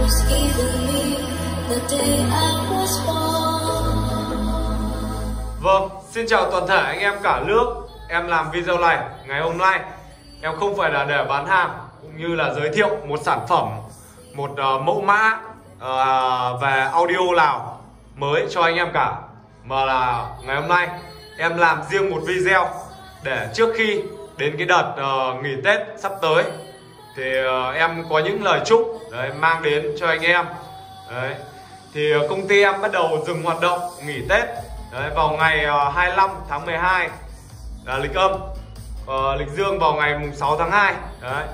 was given me the day I was born. Vâng, xin chào toàn thể anh em cả nước Em làm video này ngày hôm nay Em không phải là để bán hàng Cũng như là giới thiệu một sản phẩm Một uh, mẫu mã uh, về audio nào mới cho anh em cả Mà là ngày hôm nay em làm riêng một video Để trước khi đến cái đợt uh, nghỉ Tết sắp tới thì ờ, em có những lời chúc đấy, mang đến cho anh em. Đấy. Thì ờ, công ty em bắt đầu dừng hoạt động nghỉ Tết Đấy, vào ngày ờ, 25 tháng 12 là lịch âm uh, lịch dương vào ngày mùng 6 tháng 2 đấy.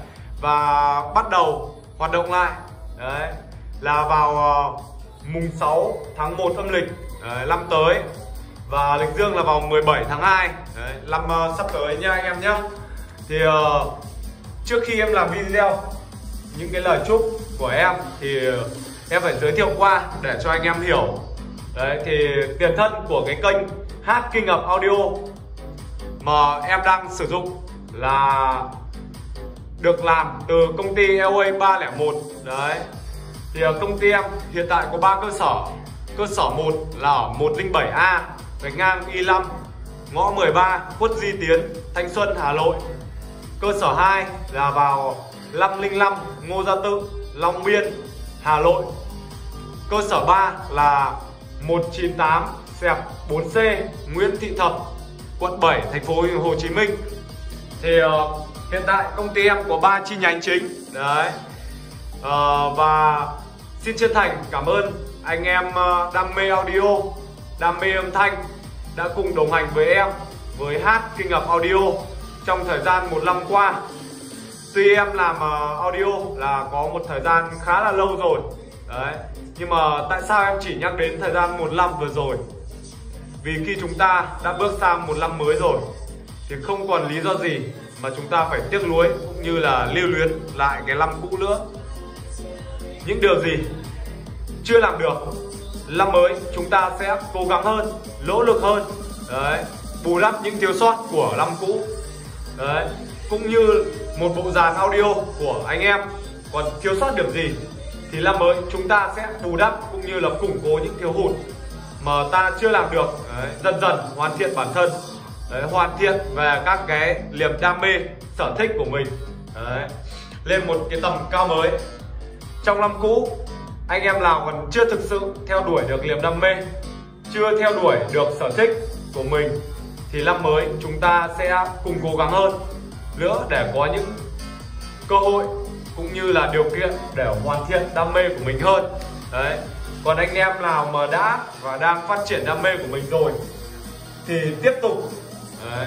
Và bắt đầu hoạt động lại đấy là vào mùng 6 tháng 1 âm lịch đấy, năm tới. Và lịch dương là vào 17 tháng 2 đấy, năm uh, sắp tới nha anh em nhé thì uh, trước khi em làm video, những cái lời chúc của em thì em phải giới thiệu qua để cho anh em hiểu. Đấy, thì tiền thân của cái kênh Hát Kinh Ngập Audio mà em đang sử dụng là được làm từ công ty LA 301 đấy, thì công ty em hiện tại có 3 cơ sở. Cơ sở 1 là ở 107A gạch ngang Y5 ngõ 13 Khuất Di Tiến, Thanh Xuân, Hà Nội cơ sở 2 là vào 505 Ngô Gia Tự Long Biên Hà Nội. Cơ sở 3 là 198 xẹp 4C Nguyễn Thị Thập quận 7 thành phố Hồ Chí Minh. Thì uh, hiện tại công ty em có 3 chi nhánh chính. Đấy. Uh, và xin chân thành cảm ơn anh em uh, đam mê audio đam mê âm thanh đã cùng đồng hành với em với hát kinh ngập audio trong thời gian một năm qua tuy em làm ờ, audio là có một thời gian khá là lâu rồi. Đấy, nhưng mà tại sao em chỉ nhắc đến thời gian một năm vừa rồi? Vì khi chúng ta đã bước sang một năm mới rồi, thì không còn lý do gì mà chúng ta phải tiếc nuối cũng như là lưu luyến lại cái năm cũ nữa. Những điều gì chưa làm được, năm mới chúng ta sẽ cố gắng hơn, nỗ lực hơn. Đấy, bù đắp những thiếu sót của năm cũ đấy cũng như một bộ dàn audio của anh em. Còn thiếu sót điểm gì thì năm mới chúng ta sẽ bù đắp cũng như là củng cố những thiếu hụt mà ta chưa làm được. Đấy, dần dần hoàn thiện bản thân. Đấy, hoàn thiện về các cái niềm đam mê sở thích của mình. Đấy, lên một cái tầm cao mới. Trong năm cũ anh em nào còn chưa thực sự theo đuổi được niềm đam mê chưa theo đuổi được sở thích của mình thì năm mới chúng ta sẽ cùng cố gắng hơn nữa để có những cơ hội cũng như là điều kiện để hoàn thiện đam mê của mình hơn. Đấy. Còn anh em nào mà đã và đang phát triển đam mê của mình rồi thì tiếp tục đấy,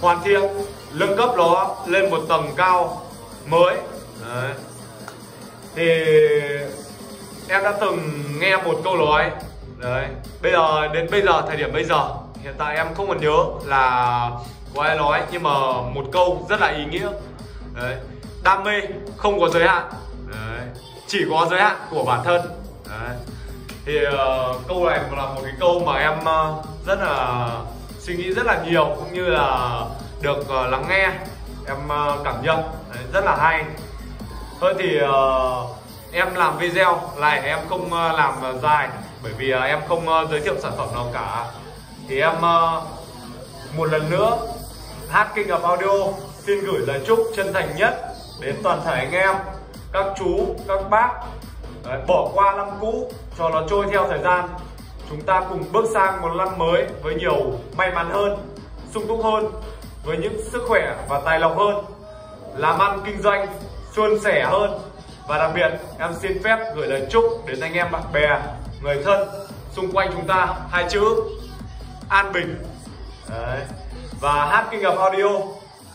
hoàn thiện nâng cấp nó lên một tầng cao mới. Đấy. thì em đã từng nghe một câu nói đấy bây giờ đến bây giờ thời điểm bây giờ hiện tại em không còn nhớ là có ai nói nhưng mà một câu rất là ý nghĩa đấy đam mê không có giới hạn đấy. chỉ có giới hạn của bản thân đấy. thì uh, câu này là một cái câu mà em uh, rất là suy nghĩ rất là nhiều cũng như là được uh, lắng nghe em uh, cảm nhận đấy, rất là hay thôi thì uh, em làm video này em không uh, làm uh, dài bởi vì uh, em không uh, giới thiệu sản phẩm nào cả thì em uh, một lần nữa hát kinh of audio xin gửi lời chúc chân thành nhất đến toàn thể anh em các chú các bác. Đấy, bỏ qua năm cũ cho nó trôi theo thời gian. Chúng ta cùng bước sang một năm mới với nhiều may mắn hơn sung túc hơn với những sức khỏe và tài lộc hơn. Làm ăn kinh doanh suôn sẻ hơn. Và đặc biệt em xin phép gửi lời chúc đến anh em bạn bè người thân xung quanh chúng ta. Hai chữ an bình Đấy. và hát kinh ngập audio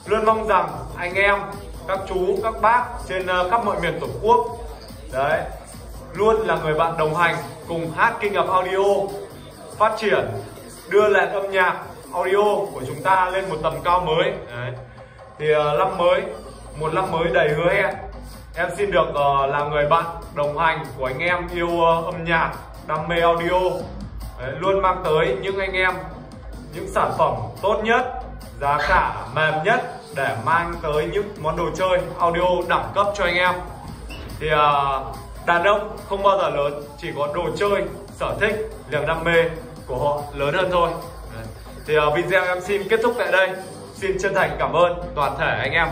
luôn mong rằng anh em các chú các bác trên ờ, khắp mọi miền tổ quốc đấy luôn là người bạn đồng hành cùng hát kinh ngập audio phát triển đưa lại âm nhạc audio của chúng ta lên một tầm cao mới đấy. thì uh, năm mới một năm mới đầy hứa hẹn em xin được uh, là người bạn đồng hành của anh em yêu uh, âm nhạc đam mê audio đấy, luôn mang tới những anh em những sản phẩm tốt nhất giá cả mềm nhất để mang tới những món đồ chơi audio đẳng cấp cho anh em. Thì uh, đàn ông không bao giờ lớn chỉ có đồ chơi sở thích niềm đam mê của họ lớn hơn thôi. Thì uh, video em xin kết thúc tại đây. Xin chân thành cảm ơn toàn thể anh em.